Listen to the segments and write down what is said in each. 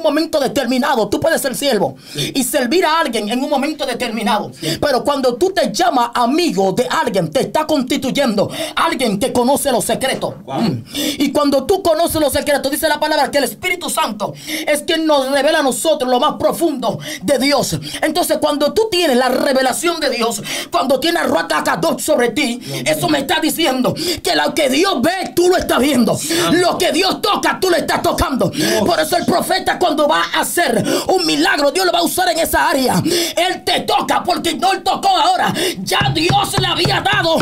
un momento determinado tú puedes ser siervo y servir a alguien en un momento determinado. Pero cuando tú te llamas amigo de alguien, te está constituyendo alguien que conoce los secretos. Mm. Y cuando tú conoces los secretos, dice la palabra que el Espíritu Santo es quien nos revela a nosotros lo más profundo de Dios. Entonces, cuando tú tienes la revelación de Dios, cuando tienes Ruatacadot sobre ti, eso me está diciendo que lo que Dios ve, tú lo estás viendo. Lo que Dios toca, tú lo estás tocando. Por eso el profeta cuando va a hacer un milagro, Dios lo va a usar en esa área. Él te toca porque no él tocó ahora. Ya Dios le había dado.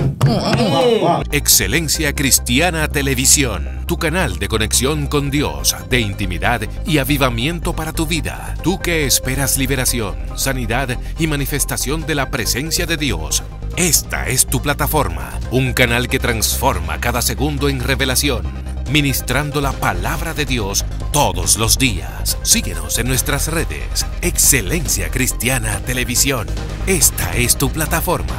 Excelencia Cristiana Televisión, tu canal de conexión con Dios, de intimidad y avivamiento para tu vida. Tú que esperas liberación, sanidad y manifestación de la presencia de Dios. Esta es tu plataforma, un canal que transforma cada segundo en revelación, ministrando la palabra de Dios todos los días. Síguenos en nuestras redes. Excelencia Cristiana Televisión. Esta es tu plataforma.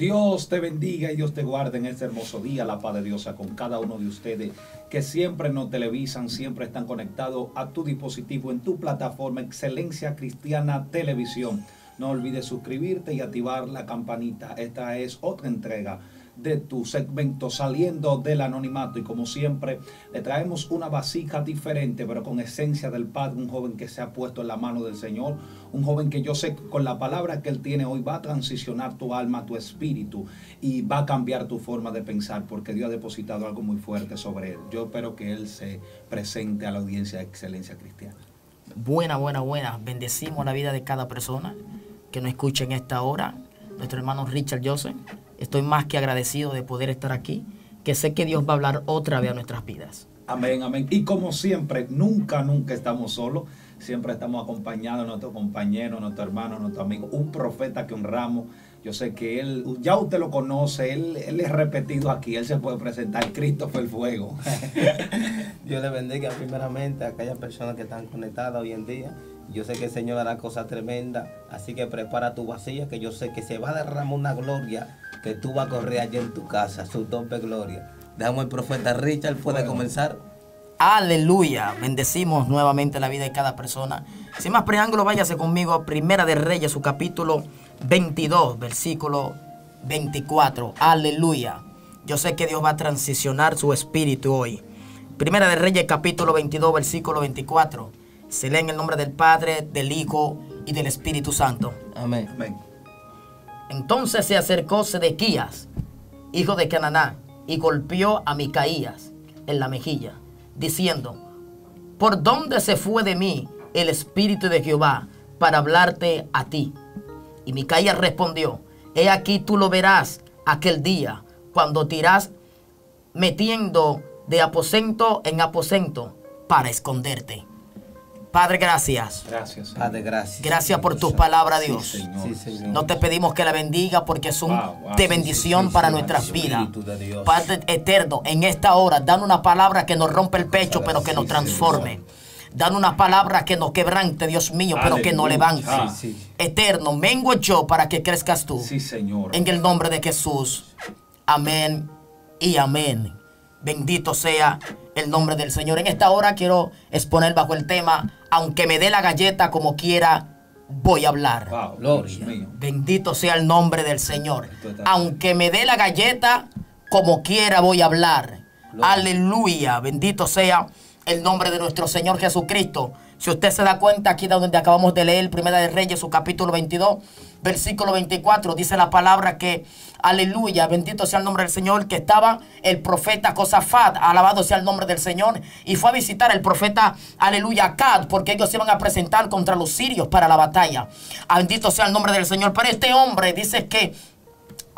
Dios te bendiga y Dios te guarde en este hermoso día. La paz de Dios con cada uno de ustedes que siempre nos televisan, siempre están conectados a tu dispositivo en tu plataforma Excelencia Cristiana Televisión. No olvides suscribirte y activar la campanita. Esta es otra entrega de tu segmento saliendo del anonimato y como siempre le traemos una vasija diferente pero con esencia del Padre, un joven que se ha puesto en la mano del Señor, un joven que yo sé que con la palabra que él tiene hoy va a transicionar tu alma, tu espíritu y va a cambiar tu forma de pensar porque Dios ha depositado algo muy fuerte sobre él. Yo espero que él se presente a la audiencia de Excelencia Cristiana. Buena, buena, buena. Bendecimos la vida de cada persona que nos escuche en esta hora. Nuestro hermano Richard Joseph Estoy más que agradecido de poder estar aquí, que sé que Dios va a hablar otra vez a nuestras vidas. Amén, amén. Y como siempre, nunca, nunca estamos solos. Siempre estamos acompañados de nuestro compañero, nuestro hermano, nuestro amigo, un profeta que honramos. Yo sé que él, ya usted lo conoce, él, él es repetido aquí, él se puede presentar, Cristo fue el fuego. Dios le bendiga primeramente a aquellas personas que están conectadas hoy en día yo sé que el Señor hará cosas tremendas, así que prepara tu vacía, que yo sé que se va a derramar una gloria que tú vas a correr allá en tu casa, su doble gloria. Dejamos el profeta Richard, puede comenzar. Aleluya, bendecimos nuevamente la vida de cada persona. Sin más preámbulo, váyase conmigo a Primera de Reyes, su capítulo 22, versículo 24. Aleluya. Yo sé que Dios va a transicionar su espíritu hoy. Primera de Reyes, capítulo 22, versículo 24. Se lee en el nombre del Padre, del Hijo y del Espíritu Santo. Amén. Entonces se acercó Sedequías, hijo de Cananá, y golpeó a Micaías en la mejilla, diciendo, ¿por dónde se fue de mí el Espíritu de Jehová para hablarte a ti? Y Micaías respondió, he aquí tú lo verás aquel día, cuando tirás metiendo de aposento en aposento para esconderte. Padre, gracias. Gracias. Padre, gracias. Gracias por tu palabra, Dios. No te pedimos que la bendiga porque son de bendición para nuestras vidas. Padre eterno, en esta hora, dan una palabra que nos rompe el pecho, pero que nos transforme. Dan una palabra que nos quebrante, Dios mío, pero que nos levante. Eterno, mengo yo para que crezcas tú. Sí, Señor. En el nombre de Jesús. Amén y amén. Bendito sea el nombre del Señor. En esta hora quiero exponer bajo el tema, aunque me dé la galleta como quiera, voy a hablar. Bendito sea el nombre del Señor. Aunque me dé la galleta como quiera, voy a hablar. Aleluya. Bendito sea el nombre de nuestro Señor Jesucristo. Si usted se da cuenta, aquí donde acabamos de leer, Primera de Reyes, su capítulo 22, versículo 24, dice la palabra que, aleluya, bendito sea el nombre del Señor, que estaba el profeta Josafat, alabado sea el nombre del Señor, y fue a visitar el profeta, aleluya, Acad, porque ellos iban a presentar contra los sirios para la batalla. Bendito sea el nombre del Señor. Pero este hombre dice que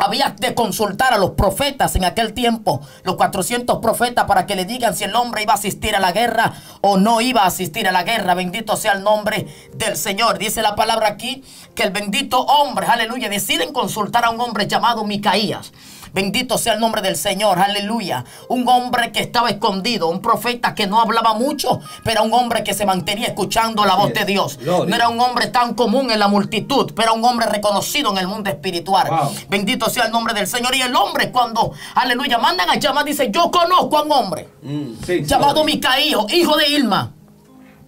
había de consultar a los profetas en aquel tiempo, los 400 profetas, para que le digan si el hombre iba a asistir a la guerra o no iba a asistir a la guerra. Bendito sea el nombre del Señor. Dice la palabra aquí que el bendito hombre, aleluya, deciden consultar a un hombre llamado Micaías. Bendito sea el nombre del Señor, aleluya. Un hombre que estaba escondido, un profeta que no hablaba mucho, pero un hombre que se mantenía escuchando la voz de Dios. No era un hombre tan común en la multitud, pero un hombre reconocido en el mundo espiritual. Wow. Bendito sea el nombre del Señor. Y el hombre cuando, aleluya, mandan a llamar, dice, yo conozco a un hombre Mm, Sí, llamado Micaío, hijo de Ilma.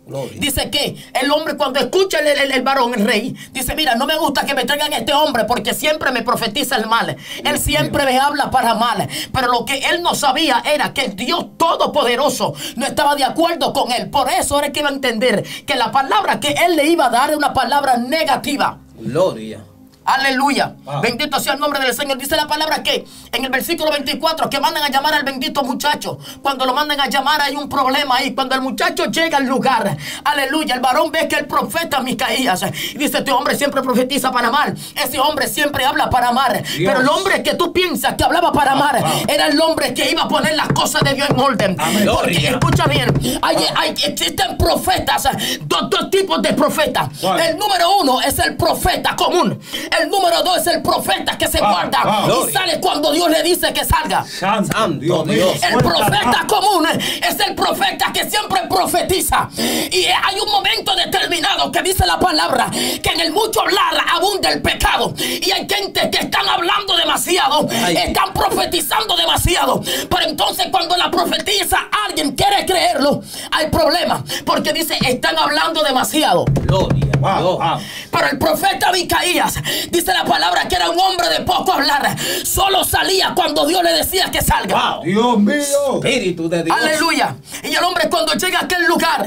Gloria. Dice que el hombre cuando escucha el, el- el varón, el rey, dice, mira, no me gusta que me traigan este hombre porque siempre me profetiza el mal. Él siempre me habla para mal. Pero lo que él no sabía era que el Dios Todopoderoso no estaba de acuerdo con él. Por eso era que iba a entender que la palabra que él le iba a dar era una palabra negativa. Gloria. Aleluya. Wow. Bendito sea el nombre del Señor. Dice la palabra que en el versículo 24 que mandan a llamar al bendito muchacho. Cuando lo mandan a llamar hay un problema ahí. Cuando el muchacho llega al lugar, aleluya, el varón ve que el profeta Micaías dice, este hombre siempre profetiza para mal. Ese hombre siempre habla para mal. Pero el hombre que tú piensas que hablaba para mal wow. era el hombre que iba a poner las cosas de Dios en orden. Amén. Porque, escucha bien, hay, hay- existen profetas, dos, dos tipos de profetas. El número uno es el profeta común. El número dos es el profeta que se Wow, guarda wow. y sale cuando Dios le dice que salga. Santo, Santo Dios mío. Dios. El profeta común es el profeta que siempre profetiza. Y hay un momento determinado que dice la palabra que en el mucho hablar abunda el pecado. Y hay gente que están hablando demasiado, Ay. están profetizando demasiado. Pero entonces cuando la profetiza alguien quiere creerlo, hay problema. Porque dice, están hablando demasiado. Gloria. Wow, Dios. wow. Pero el profeta Micaías dice la palabra que era un hombre de poco hablar. Solo salía cuando Dios le decía que salga. Wow. Dios mío. Espíritu de Dios. Aleluya. Y el hombre cuando llega a aquel lugar,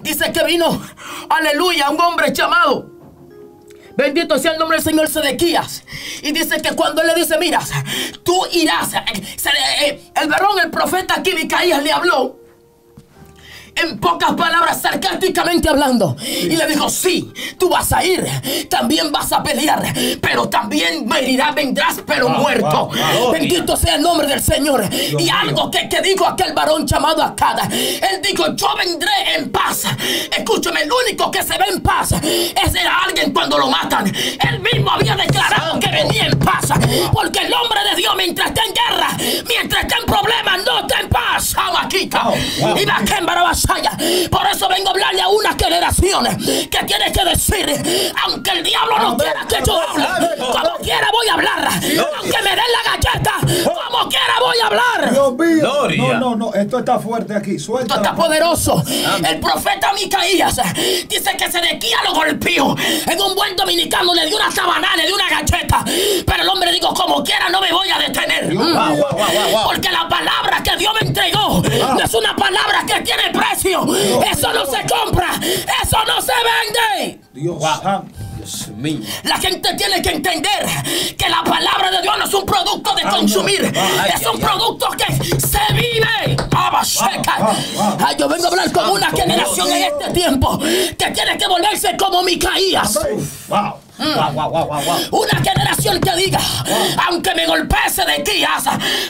dice que vino, aleluya, un hombre llamado. Bendito sea el nombre del Señor Sedequías. Y dice que cuando él le dice, mira, tú irás. eh, eh, El varón, el profeta aquí, le habló. En pocas palabras, sarcásticamente hablando. Y le dijo, sí, tú vas a ir. También vas a pelear. Pero también morirás, vendrás, pero Wow, muerto. wow, wow. Bendito sea el nombre del Señor. y algo que, que dijo aquel varón llamado Acada. Él dijo, yo vendré en paz. Escúchame, el único que se ve en paz es era alguien cuando lo matan. Él mismo había declarado que venía en paz. Porque el hombre de Dios, mientras está en guerra, mientras está en problemas, no está en paz. Abaquita. Wow, wow. Y Por eso vengo a hablarle a una generación que tiene que decir, aunque el diablo no quiera que yo hable, como quiera voy a hablar. Aunque me den la galleta, como quiera voy a hablar. Dios mío. No, no, no. Esto está fuerte aquí. Esto Suelta. está poderoso. El profeta Micaías dice que Sedequía lo golpeó. En un buen dominicano le dio una sabana, le dio una galleta. Pero el hombre dijo, como quiera no me voy a detener. Mm. Wow, wow, wow, wow, wow. Porque la palabra que Dios me entregó no es una palabra que tiene precio. Eso no se compra. Eso no se vende. Dios Wow. santo. Dios mío. La gente tiene que entender que la palabra de Dios no es un producto de Ah, consumir, Ay, es un producto que se vive. Ah, ah, Ay, yo vengo a hablar con una generación en este tiempo que tiene que volverse como Micaías. Wow. Wow, wow, wow, wow, wow. Una generación que diga, aunque me golpee de ti,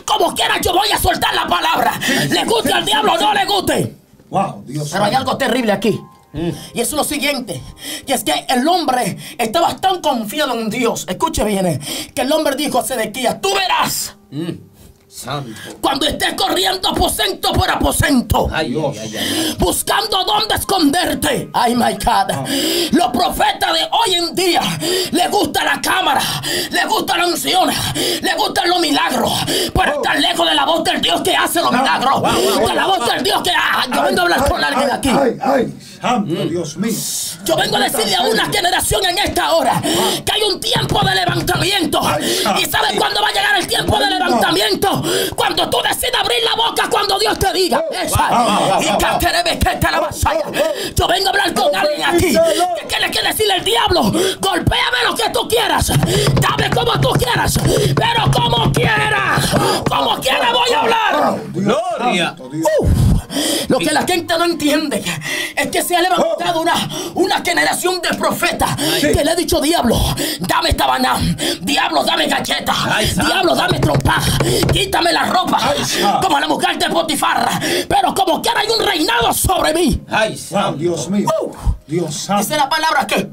como quiera yo voy a soltar la palabra. Le guste al diablo o no le guste. Wow. Dios Pero hay algo terrible aquí. Mm. Y es lo siguiente, que es que el hombre estaba tan confiado en Dios, escuche bien, eh, que el hombre dijo a Sedequías, tú verás Mm. Santo. cuando estés corriendo aposento por aposento. Ay, Dios. ay, ay, ay. Buscando dónde esconderte. Ay, my God. Ah. Los profetas de hoy en día le gusta la cámara, le gusta la unción, le gustan los milagros. Pero Oh. están lejos de la voz del Dios que hace los milagros. wow, wow, de la voz del Dios que. Ah, yo vengo a hablar con alguien ay, aquí. Santo Dios mío. Yo vengo a decirle a una generación en esta hora que hay un tiempo de levantamiento. ¿Y sabes cuándo va a llegar el tiempo de levantamiento? Cuando tú decides abrir la boca cuando Dios te diga. Esa. Y caterebe que te la vasalla. Yo vengo a hablar con alguien aquí que tiene que decirle al diablo: golpéame lo que tú quieras, dame como tú quieras, pero como quieras, como quiera voy a hablar. Gloria. Lo que la gente no entiende es que se ha levantado una, una generación de profetas que le ha dicho, diablo, dame tabaná, diablo, dame galleta, Ay, diablo, dame trompa, quítame la ropa, Ay, como la mujer de Potifar, pero como quiera hay un reinado sobre mí. Ay, Wow. Dios mío. Uh. Dios santo. Dice la palabra que,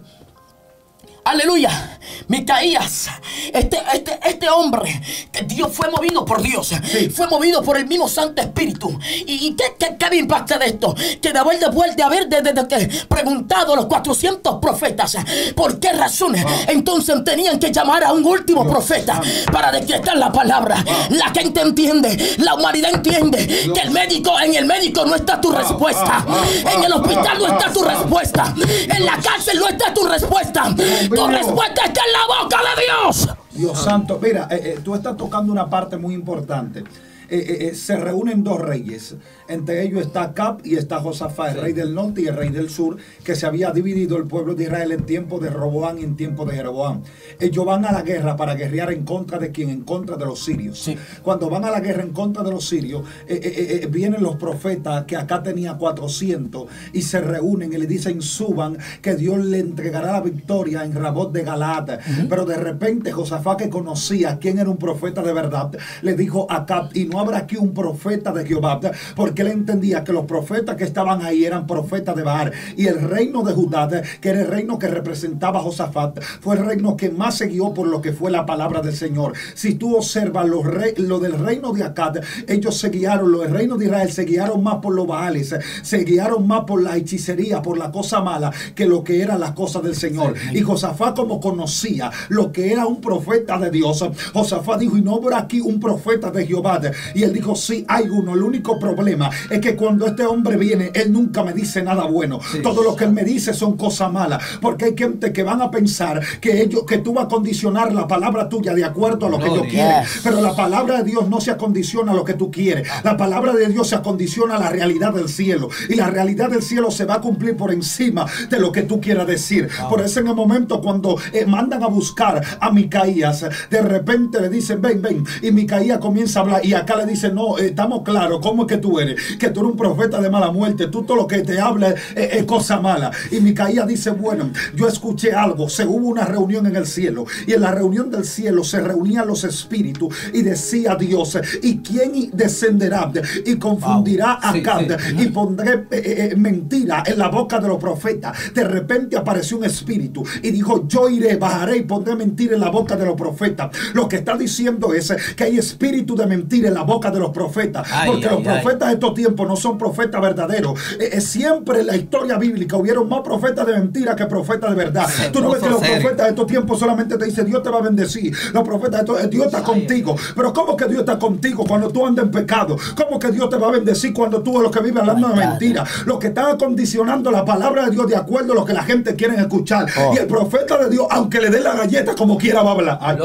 aleluya, Micaías, este, este, este hombre, que Dios fue movido por Dios, fue movido por el mismo Santo Espíritu. ¿Y, y qué, qué, qué me impacta de esto? Que de haber, de haber de, de- de- preguntado a los 400 profetas por qué razones, entonces tenían que llamar a un último profeta para decretar la palabra. La gente entiende, la humanidad entiende que el médico, en el médico no está tu respuesta, en el hospital no está tu respuesta, en la cárcel no está tu respuesta, tu respuesta está en la boca de Dios. Dios santo, mira, eh, eh, tú estás tocando una parte muy importante. Eh, se reúnen dos reyes. Entre ellos está Acab y está Josafat, el rey del norte y el rey del sur, que se había dividido el pueblo de Israel en tiempo de Roboán y en tiempo de Jeroboam. Ellos van a la guerra para guerrear en contra de quién, en contra de los sirios. Sí. Cuando van a la guerra en contra de los sirios, eh, eh, eh, vienen los profetas, que acá tenía 400, y se reúnen y le dicen, suban, que Dios le entregará la victoria en Rabot de Galata. Pero de repente Josafat, que conocía quién era un profeta de verdad, le dijo a Acab, y no habrá aquí un profeta de Jehová, porque él entendía que los profetas que estaban ahí eran profetas de Baal. Y el reino de Judá, que era el reino que representaba a Josafat, fue el reino que más se guió por lo que fue la palabra del Señor. Si tú observas re- lo del reino de Acad, ellos se guiaron, los del reino de Israel se guiaron más por los Baales, se guiaron más por la hechicería, por la cosa mala, que lo que eran las cosas del Señor. Y Josafat, como conocía lo que era un profeta de Dios, Josafat dijo: Y no habrá aquí un profeta de Jehová. Y él dijo: Sí, hay uno. El único problema es que cuando este hombre viene, él nunca me dice nada bueno. Todo lo que él me dice son cosas malas. Porque hay gente que van a pensar que ellos, que tú vas a condicionar la palabra tuya de acuerdo a lo que quieren. Yes. Pero la palabra de Dios no se acondiciona a lo que tú quieres. La palabra de Dios se acondiciona a la realidad del cielo. Y la realidad del cielo se va a cumplir por encima de lo que tú quieras decir. Por eso en el momento cuando eh, mandan a buscar a Micaías, de repente le dicen, ven, ven. Y Micaías comienza a hablar. Y acá le dicen, no, eh, estamos claros, ¿cómo es que tú eres? Que tú eres un profeta de mala muerte. Tú todo lo que te habla es, es- es cosa mala. Y Micaías dice, bueno, yo escuché algo. Se hubo una reunión en el cielo. Y en la reunión del cielo se reunían los espíritus. Y decía Dios, ¿y quién descenderá? Y confundirá a Sí, sí. y pondré eh, eh, mentira en la boca de los profetas. De repente apareció un espíritu y dijo, yo iré, bajaré y pondré mentira en la boca de los profetas. Lo que está diciendo es que hay espíritu de mentira en la boca de los profetas. Ay, porque ay, los ay. profetas de estos tiempos no son profetas verdaderos. Eh, eh, siempre en la historia bíblica hubieron más profetas de mentira que profetas de verdad. Tú no ves que los serio. profetas de estos tiempos solamente te dicen Dios te va a bendecir. Los profetas de estos, eh, Dios está contigo. Pero ¿cómo que Dios está contigo cuando tú andas en pecado? ¿Cómo que Dios te va a bendecir cuando tú eres los que vive hablando de mentira? Los que están acondicionando la palabra de Dios de acuerdo a lo que la gente quiere escuchar. Oh. Y el profeta de Dios, aunque le dé la galleta como quiera, va a hablar. Ay.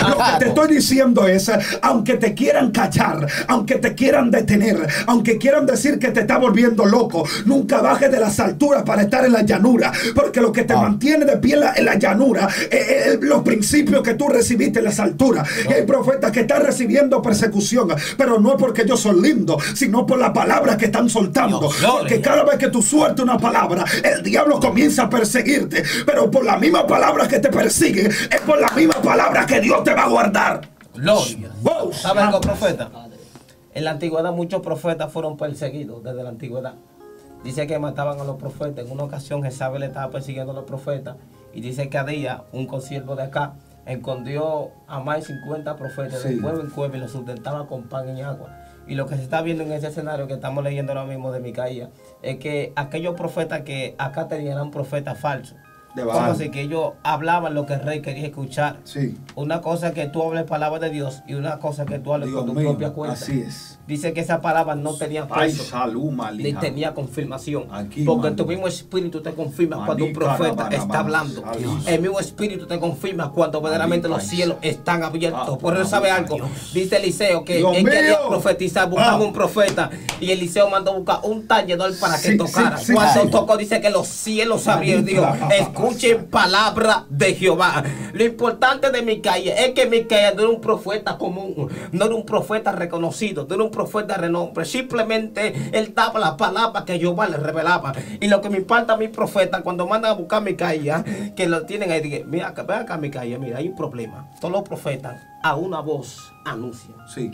Lo que te estoy diciendo es, aunque te quieran cachar, aunque te quieran detener, aunque quieran decir que te está volviendo loco, nunca bajes de las alturas para estar en la llanura, porque lo que te mantiene de pie en la, en la llanura es, es los principios que tú recibiste en las alturas. Y hay profetas que están recibiendo persecución, pero no es porque ellos son lindos, sino por la palabra que están soltando. Dios, porque cada vez que tú sueltas una palabra, el diablo comienza a perseguirte, pero por la misma palabra que te persigue, es por la misma palabra que Dios te va a guardar. Gloria. Wow. ¿Sabe algo, profeta? En la antigüedad muchos profetas fueron perseguidos desde la antigüedad. Dice que mataban a los profetas. En una ocasión Jezabel estaba persiguiendo a los profetas. Y dice que a día un consiervo de acá escondió a más de 50 profetas Sí. de cueva en cueva y los sustentaba con pan y agua. Y lo que se está viendo en ese escenario que estamos leyendo ahora mismo de Micaía es que aquellos profetas que acá tenían eran profetas falsos. De Como Baal. así que ellos hablaban lo que el rey quería escuchar. Sí. Una cosa que tú hables palabra de Dios y una cosa que tú hables Dios por tu mío, propia cuenta. así es. Dice que esa palabra no tenía peso ni tenía confirmación. Aquí, porque tu mismo espíritu te confirma Maní, cuando un profeta carabana, está hablando. El mismo espíritu te confirma cuando verdaderamente los cielos están abiertos. Ah, Por eso sabe algo. Dios. Dice Eliseo que Dios él quería profetizar, buscaba Ah. un profeta. Y Eliseo mandó buscar un talledor para que tocara. sí, cuando tocó, dice que los cielos abrieron. Dijo, escuchen palabra de Jehová. Lo importante de Micaía es que Micaía no era un profeta común, no era un profeta reconocido, no era un profeta de renombre. Simplemente él daba la palabra que Jehová le revelaba. Y lo que me impacta a mi profeta, cuando mandan a buscar a Micaía, que lo tienen ahí, dije, mira, acá, ven acá Micaía, mira, hay un problema. Todos los profetas a una voz anuncian. Sí.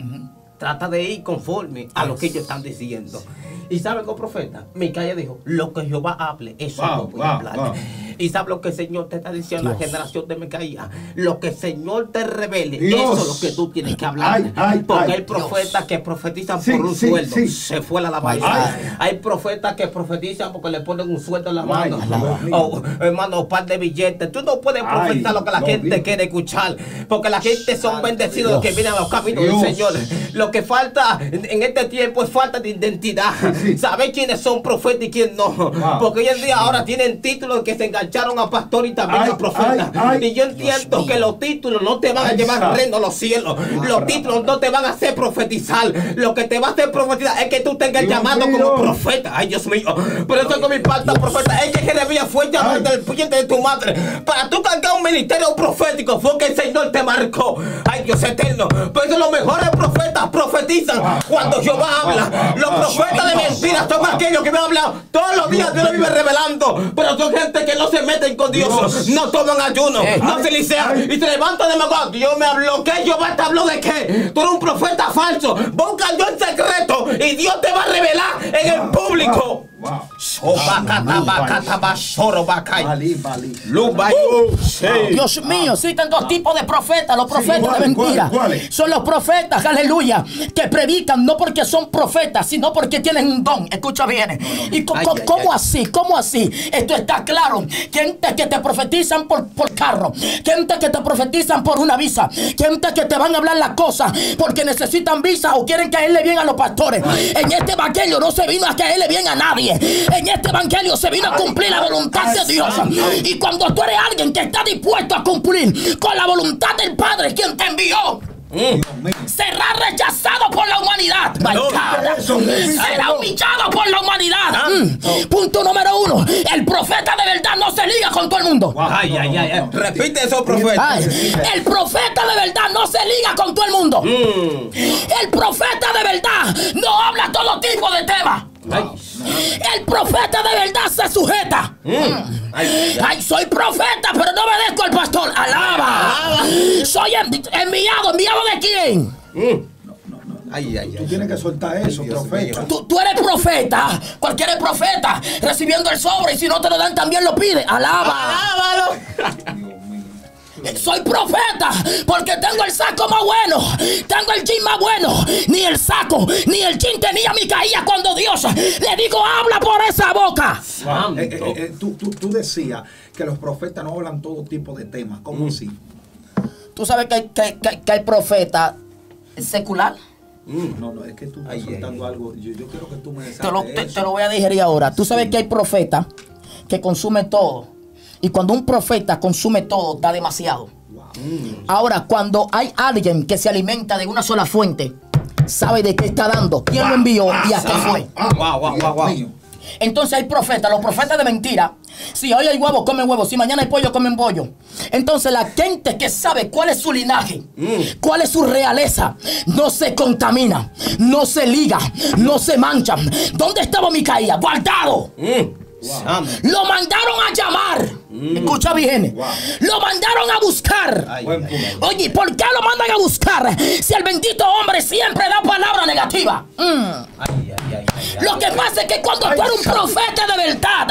Trata de ir conforme a lo que ellos están diciendo. ¿Y sabe qué profeta? Micaía dijo, lo que Jehová hable, eso Wow, no voy a wow, hablar. wow. Y sabe lo que el Señor te está diciendo a la generación de Micaía. Lo que el Señor te revele, Dios. eso es lo que tú tienes que hablar. Ay, ay, Porque ay, hay profetas que profetizan Sí, por un sí, sueldo. sí. Se fue la alabanza. Ay. Hay profetas que profetizan porque le ponen un sueldo en la mano. O, hermano, un par de billetes. Tú no puedes profetizar lo que la no, gente Dios. quiere escuchar. Porque la gente son bendecidos los que vienen a los caminos del Señor. Lo que falta en en este tiempo es falta de identidad. sí. Saber quiénes son profetas y quién no. Wow. Porque hoy en día ahora tienen títulos que se engancharon a pastor y también Ay, a profeta. ay, ay. y yo entiendo que los títulos no te van a llevar reino a los cielos. Los títulos no te van a hacer profetizar. Lo que te va a hacer profetizar es que tú tengas llamado mío. como profeta. Ay, Dios mío. Por eso con mi parte profeta es que Jeremías fue llamado del puñete de tu madre. Para tú cargar un ministerio profético fue que el Señor te marcó. Ay, Dios eterno. Por eso los mejores profetas profetizan cuando Jehová habla. Los profetas de mentiras son aquellos que me hablan todos los días. Dios lo vive revelando. Pero son gente que no se meten con Dios. No toman ayuno. No se licean. Y se levantan de mago. Dios me habló. ¿Qué? Jehová te habló de qué? Tú eres un profeta falso. Busca Dios en secreto. Y Dios te va a revelar en el público. Dios mío, existen dos tipos de profetas, los profetas de ¿cuáles, mentira. Son los profetas, aleluya, que predican no porque son profetas, sino porque tienen un don. Escucha bien. ¿Y cómo ay. así? ¿Cómo así? Esto está claro. Gente que te profetizan por, por carro, gente que te profetizan por una visa, gente que te van a hablar las cosas porque necesitan visa o quieren caerle bien a los pastores. En este evangelio no se vino a caerle bien a nadie. En este evangelio se vino a cumplir la voluntad de Dios. Y cuando tú eres alguien que está dispuesto a cumplir con la voluntad del Padre, quien te envió, Mío. será rechazado por la humanidad. No. Eso, Será humillado por la humanidad. Mm. Punto número uno. El profeta de verdad no se liga con todo el mundo. Ay, ay, ay, ay. Repite eso, profeta. Ay, el profeta de verdad no se liga con todo el mundo. Mm. El profeta de verdad no habla todo tipo de temas. Ay. El profeta de verdad se sujeta. Mm. Ay, Ay, soy profeta, pero no obedezco al pastor. Alaba. Soy envi- enviado. ¿Enviado de quién? ay, ay, Tú ay. tienes que soltar eso, Dios profeta. Tú, tú eres profeta. Cualquiera es profeta. Recibiendo el sobre. Y si no te lo dan, también lo pide. Alaba. Alábalo. Mío. Soy profeta porque tengo el saco más bueno, tengo el jean más bueno. Ni el saco, ni el jean tenía mi caía cuando Dios le digo, habla por esa boca. Eh, eh, eh, tú, tú, tú decías que los profetas no hablan todo tipo de temas. ¿Cómo así? Tú sabes que, hay- que, que- que hay profeta secular. No, no, es que tú estás Ay, soltando ay. algo. Yo, yo quiero que tú me Te lo, te lo voy a digerir ahora. Tú sabes que hay profeta que consume todo. Y cuando un profeta consume todo, da demasiado. Ahora, cuando hay alguien que se alimenta de una sola fuente, sabe de qué está dando, quién lo envió y a qué fue. Entonces hay profetas, los profetas de mentira. Si hoy hay huevo, comen huevo. Si mañana hay pollo, comen pollo. Entonces la gente que sabe cuál es su linaje, cuál es su realeza, no se contamina, no se liga, no se mancha. ¿Dónde estaba Micaía? Guardado. Santo. Lo mandaron a llamar. Escucha bien. Wow. Lo mandaron a buscar. Ay. Oye, ¿por qué lo mandan a buscar si el bendito hombre siempre da palabra negativa? Mm. Ay, ay, Lo que pasa es que cuando tú eres un profeta de verdad,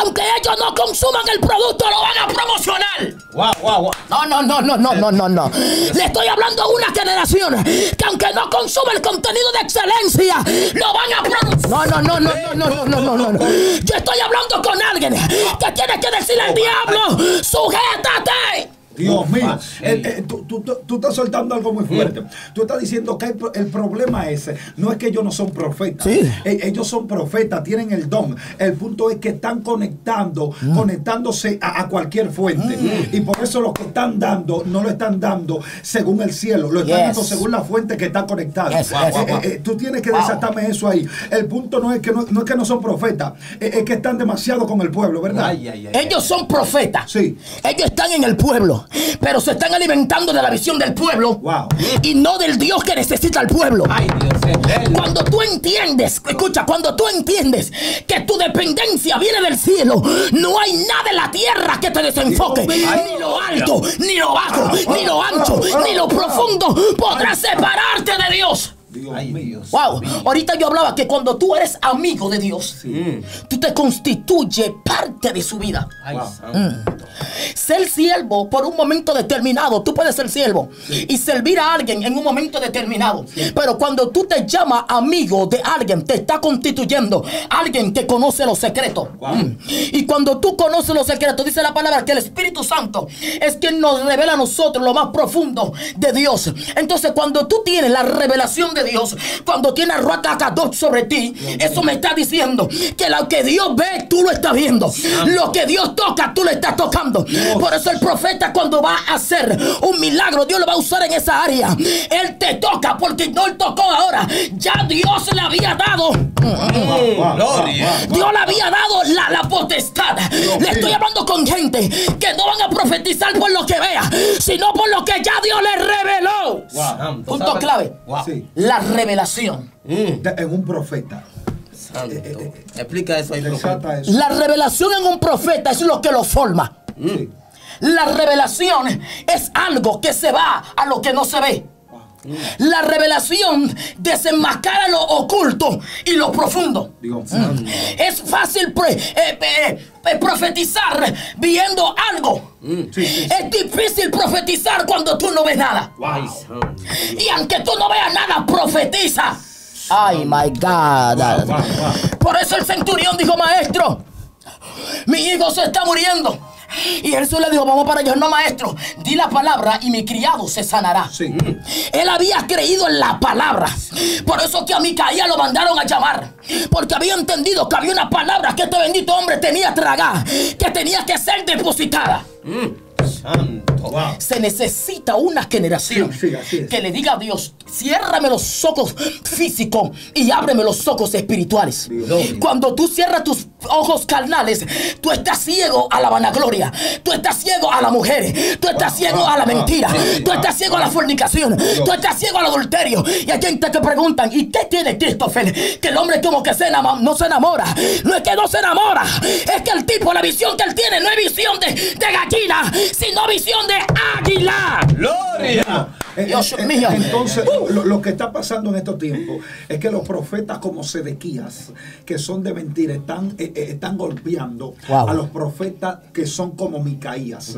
aunque ellos no consuman el producto, lo van a promocionar. Guau, guau, guau. No, no, no, no, no, no, no, no. Le estoy hablando a una generación que aunque no consume el contenido de excelencia, lo van a promocionar. No, no, no, no, no, no, no, no, no, no. Yo estoy hablando con alguien que tiene que decirle al diablo, sujétate. Dios mío. El- el- tú, tú- tú- tú estás soltando algo muy fuerte. Tú estás diciendo que el problema ese no es que ellos no son profetas. Sí. E- ellos son profetas, tienen el don. El punto es que están conectando, Mm. conectándose a, a cualquier fuente. Y por eso lo que están dando, no lo están dando según el cielo, lo están Yes. dando según la fuente que está conectada. Yes, yes. Eh, eh, eh, tú tienes que Wow. desatarme eso ahí. El punto no es que no, no es que no son profetas, es, es que están demasiado con el pueblo, ¿verdad? Ay, ay, ay. Ellos son profetas. Sí. Ellos están en el pueblo, pero se están alimentando de la visión del pueblo Wow. y no del Dios que necesita el pueblo. Ay, Dios. Cuando tú entiendes, escucha, cuando tú entiendes que tu dependencia viene del cielo, no hay nada en la tierra que te desenfoque. Ni lo alto, ni lo bajo, ni lo ancho, ni lo profundo podrá separarte de Dios. Dios Ay, mío. Dios. Wow, ahorita yo hablaba que cuando tú eres amigo de Dios, tú te constituye parte de su vida. Ay, Wow. santo. Ser siervo por un momento determinado, tú puedes ser siervo y servir a alguien en un momento determinado. Pero cuando tú te llamas amigo de alguien, te está constituyendo alguien que conoce los secretos. Wow. Mm. Y cuando tú conoces los secretos, dice la palabra que el Espíritu Santo es quien nos revela a nosotros lo más profundo de Dios. Entonces, cuando tú tienes la revelación de Dios, cuando tienes Ruach Kadosh sobre ti, eso me está diciendo que lo que Dios ve, tú lo estás viendo. Lo que Dios toca, tú lo estás tocando. Por eso el profeta cuando va a hacer un milagro, Dios lo va a usar en esa área. Él te toca porque no él tocó ahora. Ya Dios le había dado. Dios le había dado la, la potestad. Le estoy hablando con gente que no van a profetizar por lo que vea, sino por lo que ya Dios le reveló. Wow. Punto clave. Wow. Sí. La revelación. Mm, en un profeta. santo. Explica eso ahí, eso. La revelación en un profeta es lo que lo forma. Sí. La revelación es algo que se va a lo que no se ve. La revelación desenmascara lo oculto y lo profundo. Dios Es fácil pre- eh, eh, eh, profetizar viendo algo. Sí, sí. Es difícil profetizar cuando tú no ves nada. Wow. Y aunque tú no veas nada, profetiza. Ay, my God. Wow, wow, wow. Por eso el centurión dijo, maestro, mi hijo se está muriendo. Y Jesús le dijo, vamos para allá. No, maestro, di la palabra y mi criado se sanará. Sí. Él había creído en la palabra. Por eso que a Micaía lo mandaron a llamar. Porque había entendido que había una palabra que este bendito hombre tenía tragada. Que tenía que ser depositada. Santo. Wow. Se necesita una generación Sí, sí, que le diga a Dios, ciérrame los ojos físicos y ábreme los ojos espirituales. Dios. Cuando tú cierras tus ojos carnales, tú estás ciego a la vanagloria, tú estás ciego a la mujer, tú estás ciego a la mentira, tú estás ciego a la fornicación, tú estás ciego al adulterio. Y hay gente que preguntan, ¿y qué tiene Christopher? Que el hombre como que se no se enamora. No es que no se enamora, es que el tipo, la visión que él tiene, no es visión de, de gallina, sino visión de águila. Gloria. Dios mío. Entonces, lo, lo que está pasando en estos tiempos es que los profetas como Sedequías, que son de mentira, están, eh, eh, están golpeando Wow. a los profetas que son como Micaías.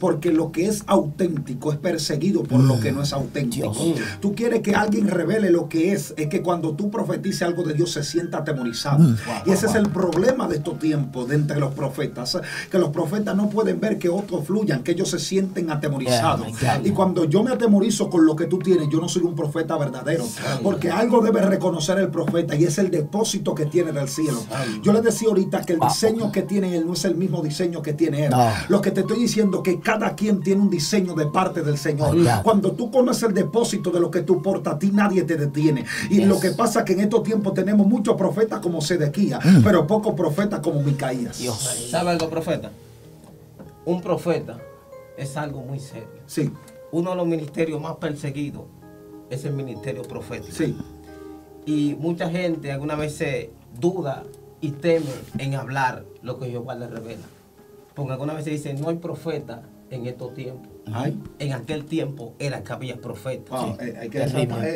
Porque lo que es auténtico es perseguido por lo que no es auténtico. Dios. Tú quieres que alguien revele lo que es, es que cuando tú profetices algo de Dios se sienta atemorizado. y ese es el problema de estos tiempos de entre los profetas, que los profetas no pueden ver que otros fluyan, que ellos se sienten atemorizados. Y cuando yo me atemorizo con lo que tú tienes, yo no soy un profeta verdadero. Porque algo debe reconocer el profeta y es el depósito que tiene del cielo. Yo le decía ahorita que el diseño que tiene él no es el mismo diseño que tiene él. No. Lo que te estoy diciendo que cada quien tiene un diseño de parte del Señor. Cuando tú conoces el depósito de lo que tú portas, a ti nadie te detiene. Y lo que pasa es que en estos tiempos tenemos muchos profetas como Sedequía, pero pocos profetas como Micaías. Mm. Dios. ¿Sabe algo, profeta? Un profeta es algo muy serio. Sí, Uno de los ministerios más perseguidos es el ministerio profético. sí. Y mucha gente alguna vez se duda y teme en hablar lo que Jehová le revela. Porque alguna vez se dice, no hay profeta en estos tiempos. Ay. En aquel tiempo era que había profetas. Wow, eh, hay que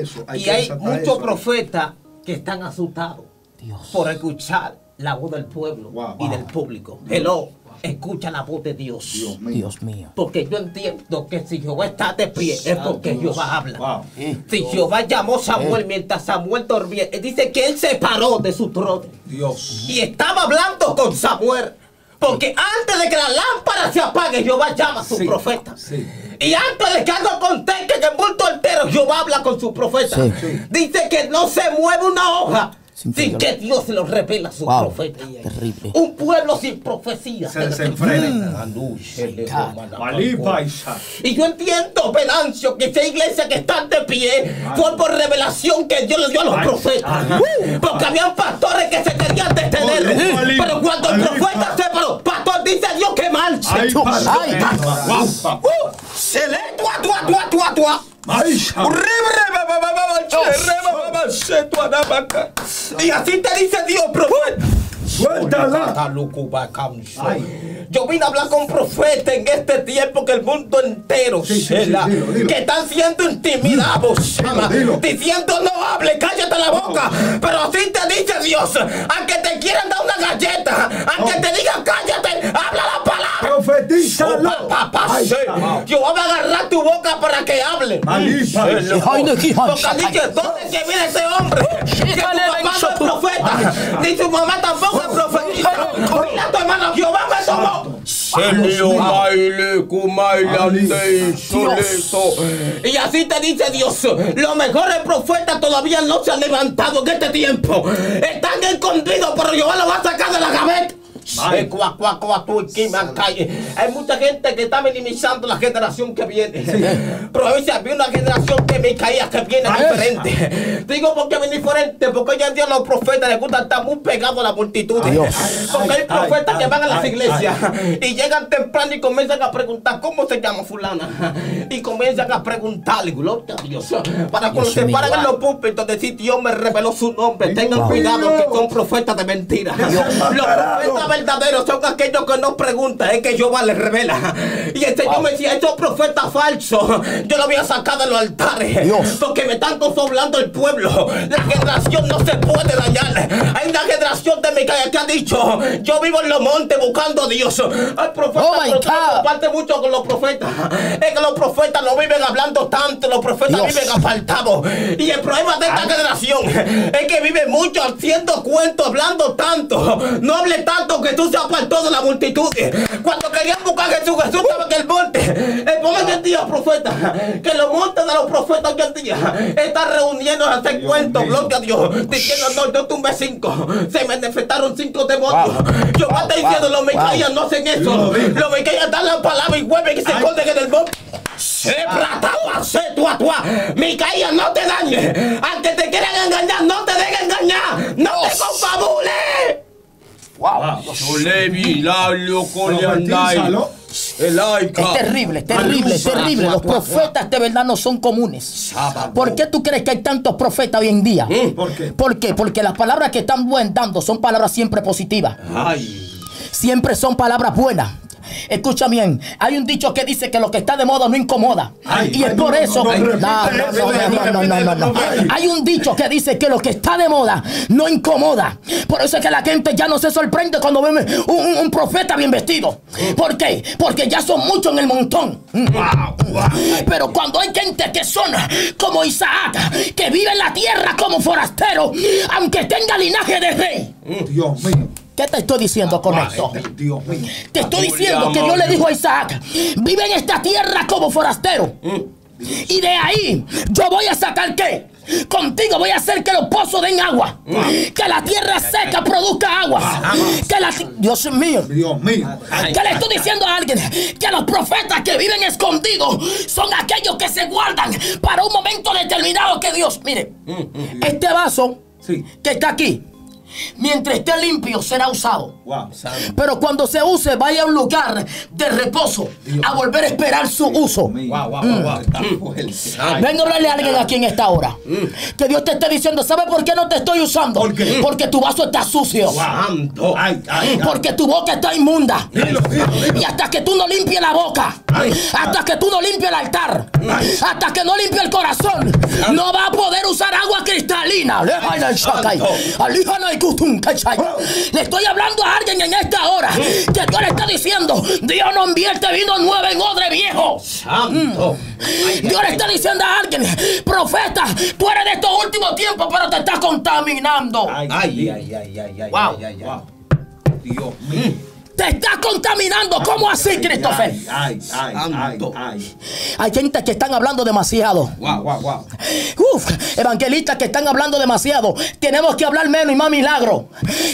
eso. Hay y que hay muchos profetas que están asustados Dios. por escuchar la voz del pueblo Wow. y del público. Hello, escucha la voz de Dios. Dios mío. Dios mío. Porque yo entiendo que si Jehová está de pie es porque Jehová habla. Wow. Si Jehová llamó a Samuel mientras Samuel dormía, dice que él se paró de su trono Dios. y estaba hablando con Samuel. Porque antes de que la lámpara se apague, Jehová llama a su Sí, profeta. sí. Y antes de que algo acontezca en el mundo entero, Jehová habla con su profeta. Sí. Dice que no se mueve una hoja Sin que Dios se lo revela a su Wow, profeta. terrible. Un pueblo sin profecía. Se desenfrena. Paisa. Y yo entiendo, Venancio, que esa iglesia que están de pie fue por revelación que Dios le dio a los profetas. Uh, Porque habían pastores que se querían detener. Pero cuando el profeta se paró, pastor dice a Dios que marche. Ay, Ay, pastor. ay. Guau. Uh, se le tua, tua, tua, tua, tua. Maisha. Y así te dice Dios, profeta. Suéltala. Ay. Yo vine a hablar con profetas en este tiempo que el mundo entero, Sí, sí, sí, Sheila, dilo, dilo. que están siendo intimidados, dilo. diciendo no hable, cállate la boca. Pero así te dice Dios, a que te quieran dar una galleta, a que te digan cállate, habla la palabra. Profetízalo. Oh, pa, pa, pa. Yo voy a agarrar tu boca para que hable. Porque dice, ¿dónde que viene ese hombre? Que tu papá no es profeta, ni tu mamá tampoco es profetisa. Mira tu hermano, Jehová me tomó. Y así te dice Dios, los mejores profetas todavía no se han levantado en este tiempo. Están escondidos, pero Jehová los va a sacar de la gaveta. Hay mucha gente que está minimizando la generación que viene. Pero a veces había una generación que me caía que viene diferente. Digo porque viene diferente, porque hoy en día los profetas les gusta estar muy pegados a la multitud. Porque hay ay, profetas que ay, van a las ay, iglesias y llegan temprano y comienzan a preguntar cómo se llama fulana. Y comienzan a preguntarle, gloria a Dios. Para cuando se paran en los púlpitos decir Dios me reveló su nombre. Tengan cuidado que son profetas de mentira. Los profetas verdaderos son aquellos que no preguntan, es que Jehová les revela. Y el Señor me decía, estos profetas falsos, yo los voy a sacar de los altares. Dios. Porque me están consolando el pueblo. La generación no se puede dañar. Hay una generación de mi calle que ha dicho, yo vivo en los montes buscando a Dios. Hay profetas Oh, comparte mucho con los profetas. Es que los profetas no viven hablando tanto, los profetas Dios. viven apartados. Y el problema de esta generación es que vive mucho haciendo cuentos, hablando tanto. No hable tanto que tú se apartó de la multitud. Cuando querían buscar a Jesús, Jesús estaba en el monte. El hoy en día, profeta, que los montes de los profetas hoy en día están reuniendo a hacer cuentos, gloria a Dios, diciendo, no, yo tumbé cinco, se manifestaron cinco demonios. Yo me estoy diciendo, los Micaías no hacen eso. Los Micaías dan la palabra y vuelven y se esconden en el monte. Se trataba, se tua, tua. Micaías, no te dañes. Aunque te quieran engañar, no te dejen engañar. No te confabules. Profetízalo. Es terrible, es terrible, es terrible. Los profetas de verdad no son comunes. ¿Por qué tú crees que hay tantos profetas hoy en día? ¿Por qué? ¿Por qué? Porque las palabras que están dando son palabras siempre positivas. Siempre son palabras buenas. Escucha bien, hay un dicho que dice que lo que está de moda no incomoda. Ay, y es por eso. Hay un dicho que dice que lo que está de moda no incomoda. Por eso es que la gente ya no se sorprende cuando ve un, un- un profeta bien vestido. ¿Por qué? Porque ya son muchos en el montón. Pero cuando hay gente que son como Isaac, que vive en la tierra como forastero, aunque tenga linaje de rey. Dios mío. ¿Qué te estoy diciendo con esto? Dios mío. Te estoy diciendo que Dios le dijo a Isaac, vive en esta tierra como forastero. Y de ahí yo voy a sacar qué? Contigo voy a hacer que los pozos den agua. Que la tierra seca produzca agua. Que la... Dios mío. Dios mío. ¿Qué le estoy diciendo a alguien? Que los profetas que viven escondidos son aquellos que se guardan para un momento determinado que Dios, mire, este vaso que está aquí, mientras esté limpio será usado. Wow. Pero cuando se use, vaya a un lugar de reposo a volver a esperar su uso. Wow, wow, Mm. a hablarle a alguien aquí en esta hora. Que Dios te esté diciendo, ¿sabe por qué no te estoy usando? ¿Por qué? Porque tu vaso está sucio. Santo. Ay, ay, ay. Porque tu boca está inmunda. Dilo, dilo, dilo. Y hasta que tú no limpies la boca, hasta que tú no limpies el altar, hasta que no limpies el corazón, no va a poder usar agua cristalina. Le estoy hablando a alguien en esta hora que Dios le está diciendo, Dios no invierte vino nuevo en odre viejo. Santo. Dios le está diciendo a alguien, profeta, tú eres de estos últimos tiempos, pero te estás contaminando. Ay, Ay, ay, ay, ay, ay, Wow. ay, ay, ay. wow. Dios mío. Te estás contaminando. ¿Cómo así, Christopher? Ay, ay, ay, ay, ay. Hay gente que están hablando demasiado. Wow, wow, wow. Uf, evangelistas que están hablando demasiado. Tenemos que hablar menos y más milagro.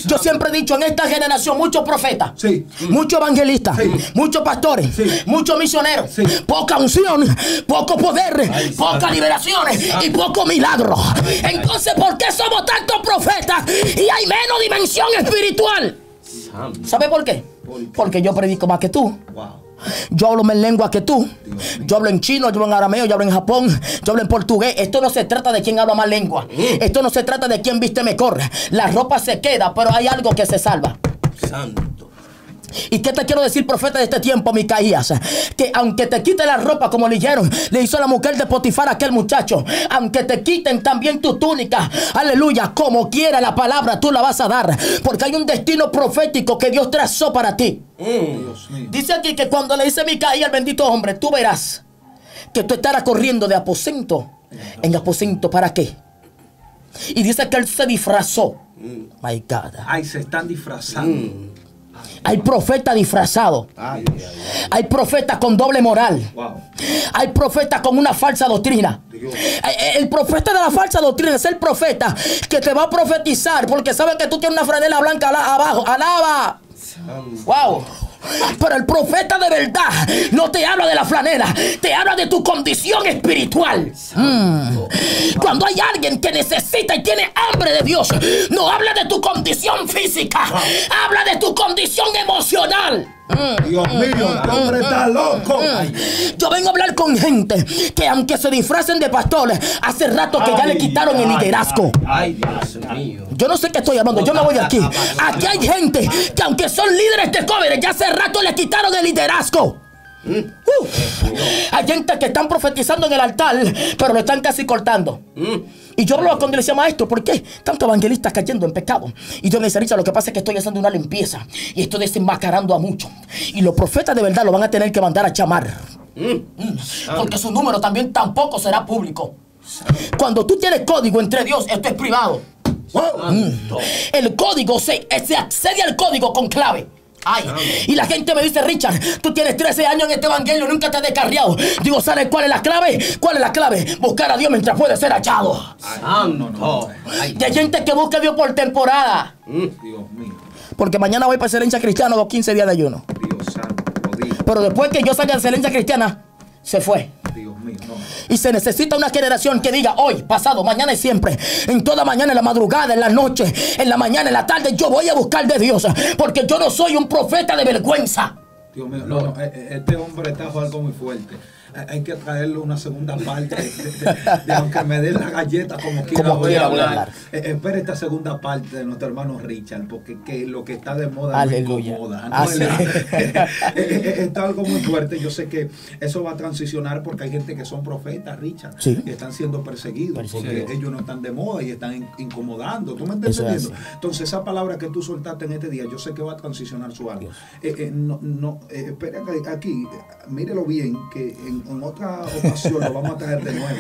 Yo siempre he dicho en esta generación muchos profetas, Sí. muchos evangelistas, Sí. muchos pastores, Sí. muchos misioneros, Sí. poca unción, poco poder, pocas liberaciones y poco milagro. Entonces, ¿por qué somos tantos profetas y hay menos dimensión espiritual? ¿Sabe por qué? Porque yo predico más que tú. Yo hablo más lengua que tú. Yo hablo en chino, yo hablo en arameo, yo hablo en Japón, yo hablo en portugués. Esto no se trata de quién habla más lengua. Esto no se trata de quién viste mejor. La ropa se queda, pero hay algo que se salva. Santo. ¿Y qué te quiero decir, profeta de este tiempo, Micaías? Que aunque te quite la ropa como le hicieron, le hizo la mujer de Potifar a aquel muchacho, aunque te quiten también tu túnica, aleluya, como quiera la palabra tú la vas a dar, porque hay un destino profético que Dios trazó para ti. Dios mío. Dice aquí que cuando le dice Micaías al bendito hombre, tú verás que tú estarás corriendo de aposento en aposento, ¿para qué? Y dice que él se disfrazó. My God. Ay, se están disfrazando. Hay profeta disfrazado. Ay, ay, ay. Hay profetas con doble moral. Wow. Hay profetas con una falsa doctrina. Dios. Eh, El profeta de la falsa doctrina es el profeta que te va a profetizar porque sabe que tú tienes una franela blanca abajo. Alaba. Wow. Pero el profeta de verdad no te habla de la flanela, te habla de tu condición espiritual. Mm. Cuando hay alguien que necesita y tiene hambre de Dios, no habla de tu condición física, habla de tu condición emocional. Dios mío, este hombre está loco. Yo vengo a hablar con gente que aunque se disfracen de pastores, hace rato que ya le quitaron el liderazgo. Ay, Dios mío. Yo no sé qué estoy hablando, yo me voy de aquí. Aquí hay gente que aunque son líderes de jóvenes, ya hace rato le quitaron el liderazgo. Uh. Hay gente que están profetizando en el altar, pero lo están casi cortando. Y yo hablaba y le decía, maestro, ¿por qué tantos evangelistas cayendo en pecado? Y yo me decía, Richard, lo que pasa es que estoy haciendo una limpieza y estoy desenmascarando a muchos. Y los profetas de verdad lo van a tener que mandar a llamar. Mm. Porque su número también tampoco será público. Cuando tú tienes código entre Dios, esto es privado. Mm. El código se, se accede al código con clave. Ay, y la gente me dice, Richard, tú tienes 13 años en este evangelio, nunca te has descarriado. Digo, ¿sabes cuál es la clave? ¿Cuál es la clave? Buscar a Dios mientras puede ser hallado. Santo. Hay gente que busca a Dios por temporada. Dios mío. Porque mañana voy para excelencia cristiana los 15 días de ayuno. Dios santo. Pero después que yo salga de excelencia cristiana, se fue. Dios mío. No. Y se necesita una generación que diga hoy, pasado, mañana y siempre. En toda mañana, en la madrugada, en la noche, en la mañana, en la tarde, yo voy a buscar de Dios. Porque yo no soy un profeta de vergüenza. Dios mío, no, no, eh, eh, este hombre trajo algo muy fuerte. Hay- que traerle una segunda parte de, de- de aunque me den la galleta como quiera Como voy quiera a voy a hablar. Eh, espera esta segunda parte de nuestro hermano Richard, porque que lo que está de moda Aleluya. no incomoda. es. Eh, eh, Está algo muy fuerte. Yo sé que eso va a transicionar porque hay gente que son profetas, Richard, Sí. y están siendo perseguidos, porque ellos no están de moda y están in- incomodando. ¿Tú me estás es entendiendo? Entonces, esa palabra que tú soltaste en este día, yo sé que va a transicionar su alma. Eh, eh, no, no, eh, espera que aquí, mírelo bien, que en, en otra ocasión lo vamos a traer de nuevo,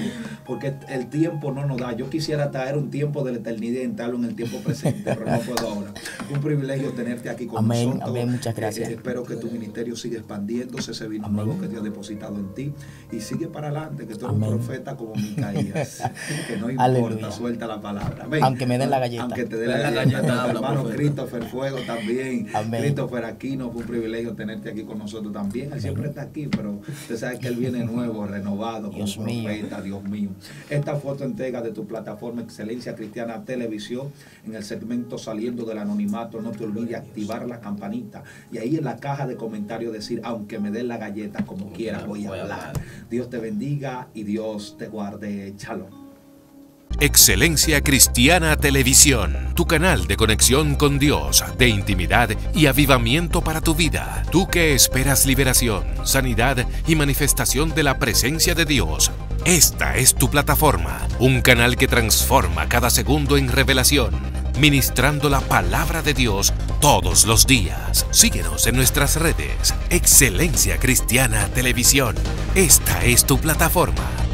porque el tiempo no nos da. Yo quisiera traer un tiempo de la eternidad y entrarlo en el tiempo presente, pero no puedo ahora. Un privilegio tenerte aquí con Amén, nosotros. amén, muchas gracias. Eh, espero que tu ministerio siga expandiéndose, ese vino Amén. nuevo que Dios ha depositado en ti, y sigue para adelante, que tú eres Amén. un profeta como Micaías, que no importa, Aleluya. suelta la palabra. Amén. Aunque me den la galleta. Aunque te den la la galleta. galleta, hermano profeta. Christopher Fuego también. Amén. Christopher Aquino, fue un privilegio tenerte aquí con nosotros también. Él siempre está aquí, pero usted sabe que él viene nuevo, renovado, como Dios mío. profeta, Dios mío. Esta foto entrega de tu plataforma Excelencia Cristiana Televisión en el segmento Saliendo del Anonimato. No te olvides activar la campanita y ahí en la caja de comentarios decir, aunque me den la galleta como quiera, voy a hablar. Dios te bendiga y Dios te guarde. Shalom. Excelencia Cristiana Televisión, tu canal de conexión con Dios, de intimidad y avivamiento para tu vida. Tú que esperas liberación, sanidad y manifestación de la presencia de Dios. Esta es tu plataforma, un canal que transforma cada segundo en revelación, ministrando la palabra de Dios todos los días. Síguenos en nuestras redes. Excelencia Cristiana Televisión. Esta es tu plataforma.